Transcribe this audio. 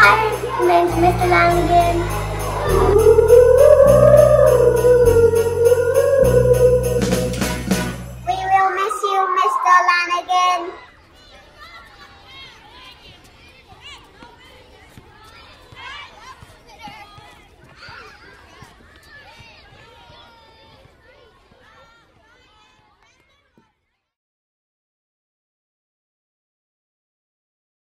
Hi, Mr. Langen.